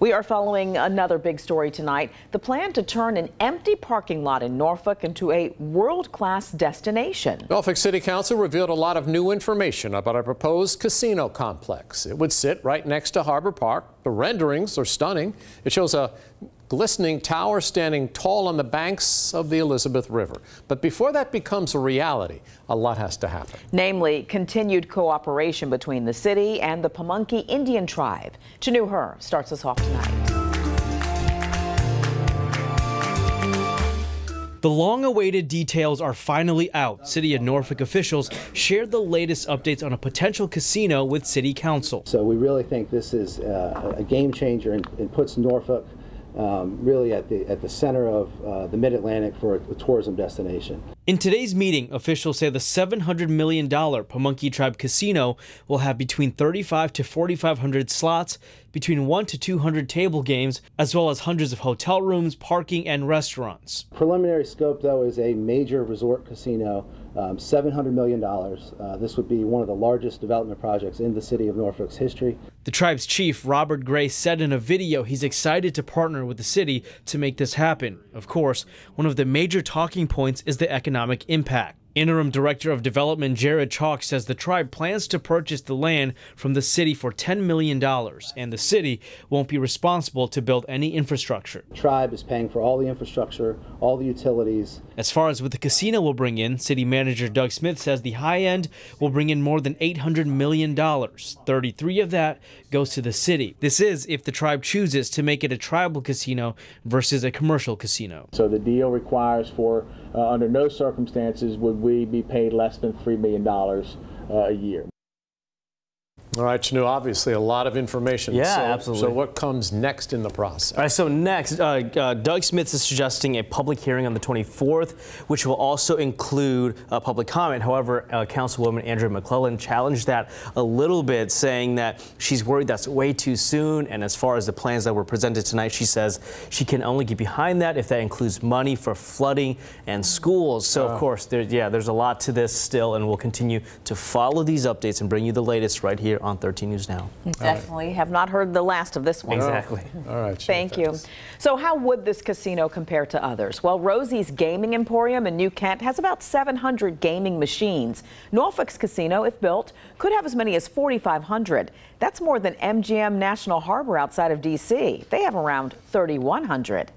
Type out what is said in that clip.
We are following another big story tonight. The plan to turn an empty parking lot in Norfolk into a world-class destination. Norfolk City Council revealed a lot of new information about a proposed casino complex. It would sit right next to Harbor Park. The renderings are stunning. It shows a glistening tower standing tall on the banks of the Elizabeth River. But before that becomes a reality, a lot has to happen. Namely, continued cooperation between the city and the Pamunkey Indian tribe. Chanu Her starts us off tonight. The long awaited details are finally out. City of Norfolk officials shared the latest updates on a potential casino with City Council. So we really think this is uh, a game changer and, and puts Norfolk um, really at the at the center of uh, the Mid Atlantic for a, a, tourism destination. In today's meeting, officials say the 700 million dollar Pamunkey Tribe Casino will have between 35 to 4,500 slots, between one to 200 table games, as well as hundreds of hotel rooms, parking, and restaurants. Preliminary scope, though, is a major resort casino um, $700 million. Uh, this would be one of the largest development projects in the city of Norfolk's history. The tribe's chief, Robert Gray, said in a video he's excited to partner with the city to make this happen. Of course, one of the major talking points is the economic impact. Interim Director of Development Jared Chalk says the tribe plans to purchase the land from the city for $10 million, and the city won't be responsible to build any infrastructure. The tribe is paying for all the infrastructure, all the utilities. As far as what the casino will bring in, City Manager Doug Smith says the high end will bring in more than $800 million. 33 of that goes to the city. This is if the tribe chooses to make it a tribal casino versus a commercial casino. So the deal requires for, uh, under no circumstances would we be paid less than $3 million uh, a year. All right, Chanu, obviously a lot of information. Yeah, so, absolutely. So what comes next in the process? All right, so next, uh, uh, Doug Smith is suggesting a public hearing on the 24th, which will also include a public comment. However, uh, Councilwoman Andria McClellan challenged that a little bit, saying that she's worried that's way too soon. And as far as the plans that were presented tonight, she says she can only get behind that if that includes money for flooding and schools. So, of course, there, yeah, there's a lot to this still, and we'll continue to follow these updates and bring you the latest right here on 13 News Now. Definitely right. have not heard the last of this one. Exactly. All right. Thank you. So how would this casino compare to others? Well, Rosie's Gaming Emporium in New Kent has about 700 gaming machines. Norfolk's casino, if built, could have as many as 4,500. That's more than MGM National Harbor outside of D.C. They have around 3,100.